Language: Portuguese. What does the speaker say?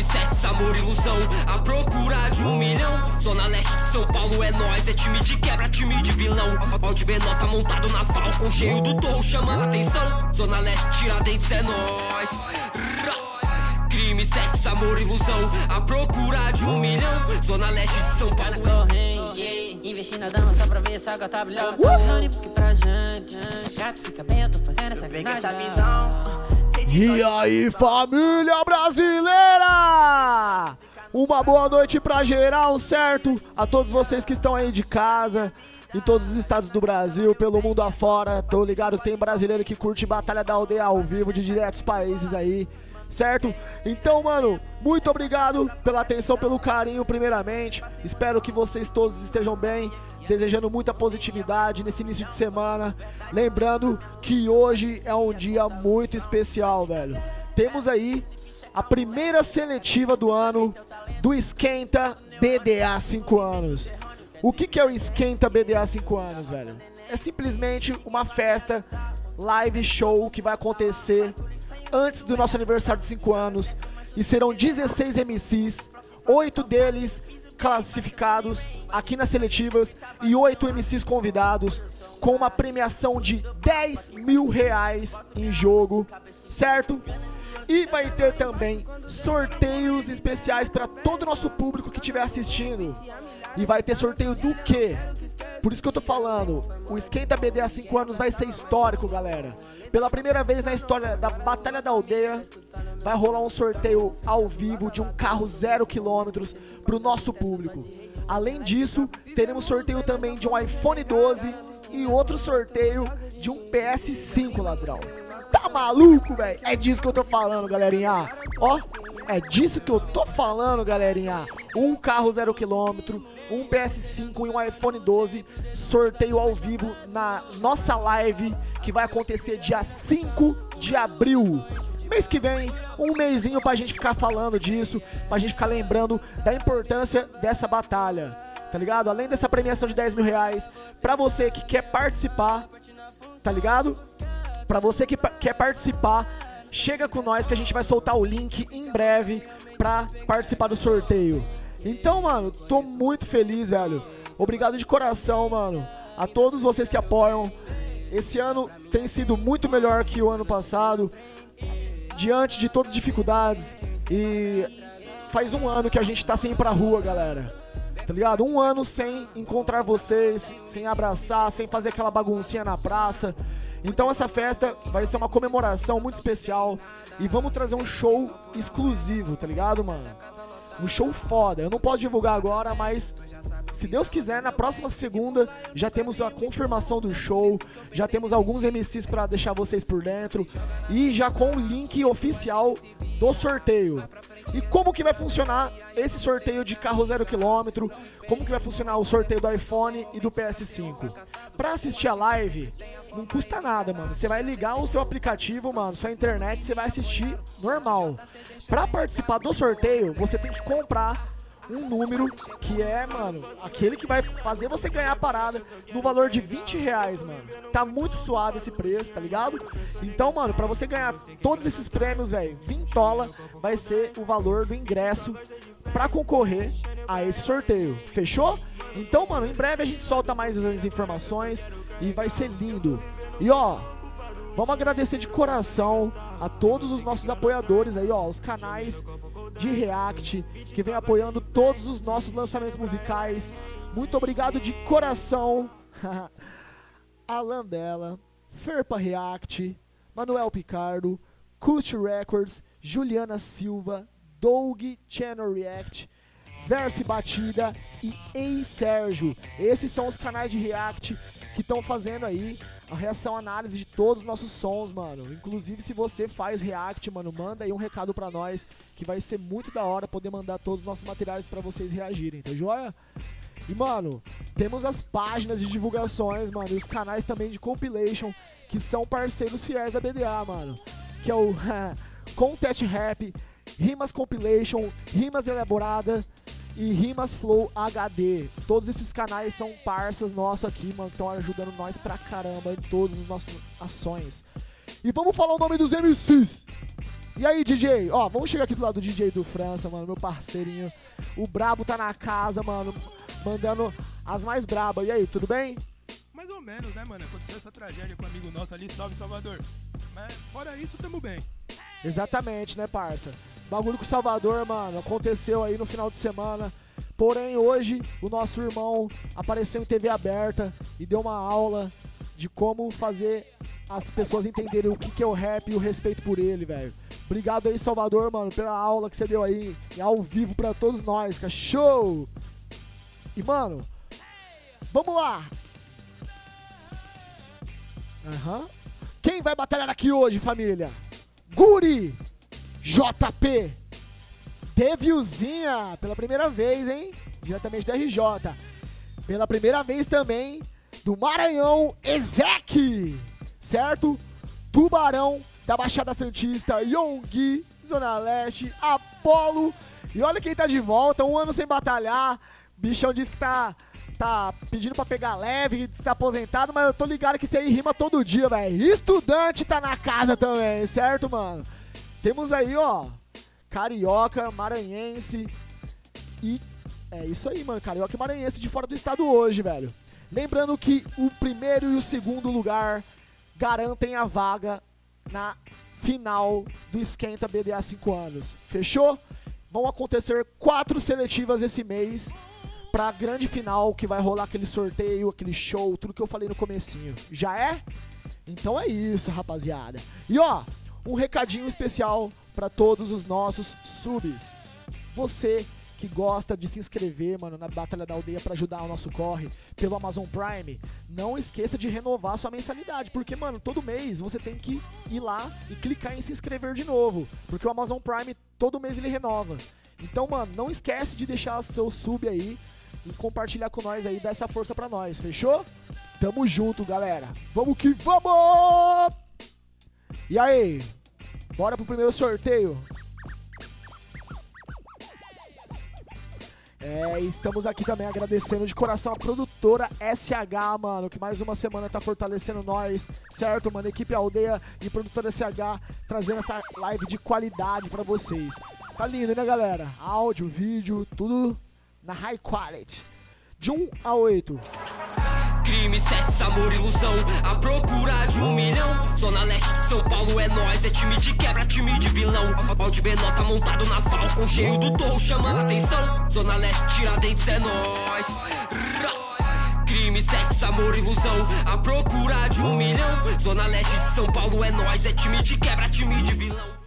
Crime, sexo, amor, ilusão. A procura de um milhão. Zona Leste de São Paulo é nós. É time de quebra, time de vilão. Ó de Benota montado na Falcon. Cheio do torro chamando atenção. Zona Leste, Tiradentes é nós. Crime, sexo, amor, ilusão. A procura de um milhão. Zona Leste de São Paulo. Corrente, investindo na dama só pra ver se a água tá. Tá brilhando e porque pra gente. Gato fica bem, eu tô fazendo essa. E aí, família brasileira! Uma boa noite pra geral, certo? A todos vocês que estão aí de casa, em todos os estados do Brasil, pelo mundo afora. Tô ligado que tem brasileiro que curte Batalha da Aldeia ao vivo de diretos países aí, certo? Então, mano, muito obrigado pela atenção, pelo carinho, primeiramente. Espero que vocês todos estejam bem. Desejando muita positividade nesse início de semana. Lembrando que hoje é um dia muito especial, velho. Temos aí a primeira seletiva do ano do Esquenta BDA 5 anos. O que, que é o Esquenta BDA 5 anos, velho? É simplesmente uma festa, live show que vai acontecer antes do nosso aniversário de 5 anos. E serão 16 MCs, 8 deles classificados aqui nas seletivas e 8 MCs convidados com uma premiação de 10 mil reais em jogo, certo? E vai ter também sorteios especiais para todo o nosso público que estiver assistindo. E vai ter sorteio do quê? Por isso que eu tô falando, o Esquenta BD há 5 anos vai ser histórico, galera. Pela primeira vez na história da Batalha da Aldeia, vai rolar um sorteio ao vivo de um carro zero quilômetros pro nosso público. Além disso, teremos sorteio também de um iPhone 12 e outro sorteio de um PS5, ladrão. Maluco, velho? É disso que eu tô falando, galerinha. Ó, é disso que eu tô falando, galerinha. Um carro zero quilômetro, um PS5 e um iPhone 12. Sorteio ao vivo na nossa live que vai acontecer dia 5 de abril. Mês que vem, um mêsinho pra gente ficar falando disso, pra gente ficar lembrando da importância dessa batalha. Tá ligado? Além dessa premiação de 10 mil reais, pra você que quer participar, tá ligado? Pra você que quer participar, chega com nós que a gente vai soltar o link em breve pra participar do sorteio. Então, mano, tô muito feliz, velho. Obrigado de coração, mano, a todos vocês que apoiam. Esse ano tem sido muito melhor que o ano passado, diante de todas as dificuldades. E faz um ano que a gente tá sem ir pra rua, galera. Tá ligado? Um ano sem encontrar vocês, sem abraçar, sem fazer aquela baguncinha na praça. Então essa festa vai ser uma comemoração muito especial e vamos trazer um show exclusivo, tá ligado, mano? Um show foda. Eu não posso divulgar agora, mas se Deus quiser, na próxima segunda já temos a confirmação do show, já temos alguns MCs pra deixar vocês por dentro e já com o link oficial do sorteio. E como que vai funcionar esse sorteio de carro zero quilômetro? Como que vai funcionar o sorteio do iPhone e do PS5? Pra assistir a live, não custa nada, mano. Você vai ligar o seu aplicativo, mano, sua internet, você vai assistir normal. Pra participar do sorteio, você tem que comprar um número que é, mano, aquele que vai fazer você ganhar a parada no valor de 20 reais, mano. Tá muito suave esse preço, tá ligado? Então, mano, pra você ganhar todos esses prêmios, velho, 20 tola vai ser o valor do ingresso pra concorrer a esse sorteio. Fechou? Então, mano, em breve a gente solta mais as informações e vai ser lindo. E ó, Vamos agradecer de coração a todos os nossos apoiadores aí, ó, os canais de React que vem apoiando todos os nossos lançamentos musicais. Muito obrigado de coração. Alan Ferpa React, Manuel Picardo, Cust Records, Juliana Silva, Doug Channel React, Verse Batida e Ei Sérgio. Esses são os canais de React que estão fazendo aí a reação análise de todos os nossos sons, mano. Inclusive, se você faz React, mano, manda aí um recado pra nós que vai ser muito da hora poder mandar todos os nossos materiais pra vocês reagirem, tá joia? E, mano, temos as páginas de divulgações, mano, e os canais também de compilation, que são parceiros fiéis da BDA, mano. Que é o Contest Rap, Rimas Compilation, Rimas Elaborada e Rimas Flow HD. Todos esses canais são parças nossos aqui, mano, que estão ajudando nós pra caramba em todas as nossas ações. E vamos falar o nome dos MCs. E aí, DJ? Ó, vamos chegar aqui do lado do DJ do França, mano, meu parceirinho. O Brabo tá na casa, mano, mandando as mais brabas. E aí, tudo bem? Mais ou menos, né, mano? Aconteceu essa tragédia com um amigo nosso ali, salve Salvador. Mas fora isso, tamo bem. Exatamente, né, parça? Bagulho com o Salvador, mano, aconteceu aí no final de semana. Porém, hoje, o nosso irmão apareceu em TV aberta e deu uma aula de como fazer as pessoas entenderem o que, que é o rap e o respeito por ele, velho. Obrigado aí, Salvador, mano, pela aula que você deu aí, ao vivo pra todos nós, cara. Show! E, mano, vamos lá! Aham. Quem vai batalhar aqui hoje, família? Guri! JP! Devilzinha! Pela primeira vez, hein? Diretamente da RJ. Pela primeira vez também do Maranhão, Ezek! Certo? Tubarão da Baixada Santista, Yonggi, Zona Leste, Apolo. E olha quem tá de volta, um ano sem batalhar. Bichão disse que tá tá pedindo pra pegar leve, diz que tá aposentado, mas eu tô ligado que isso aí rima todo dia, velho. Estudante tá na casa também, certo, mano? Temos aí, ó, carioca, maranhense e é isso aí, mano, carioca e maranhense de fora do estado hoje, velho. Lembrando que o primeiro e o segundo lugar garantem a vaga na final do Esquenta BDA 5 anos. Fechou? Vão acontecer quatro seletivas esse mês pra grande final que vai rolar aquele sorteio, aquele show, tudo que eu falei no comecinho. Já é? Então é isso, rapaziada. E ó, um recadinho especial para todos os nossos subs. Você que gosta de se inscrever, mano, na Batalha da Aldeia para ajudar o nosso corre pelo Amazon Prime, não esqueça de renovar sua mensalidade, porque, mano, todo mês você tem que ir lá e clicar em se inscrever de novo, porque o Amazon Prime todo mês ele renova. Então, mano, não esquece de deixar seu sub aí e compartilhar com nós aí, dar essa força pra nós, fechou? Tamo junto, galera. Vamos que vamos! E aí? Bora pro primeiro sorteio. É, estamos aqui também agradecendo de coração a produtora SH, mano, que mais uma semana tá fortalecendo nós, certo, mano? Equipe Aldeia e produtora SH trazendo essa live de qualidade pra vocês. Tá lindo, né, galera? Áudio, vídeo, tudo na high quality. De 1 a 8. Crime, sexo, amor, ilusão. A procura de um milhão. Zona Leste de São Paulo é nós É time de quebra, time de vilão. Balde Benota montado na Falcon. Cheio do torro chamando atenção. Zona Leste, Tiradentes é nós. Crime, sexo, amor, ilusão. A procura de um milhão. Zona Leste de São Paulo é nós É time de quebra, time de vilão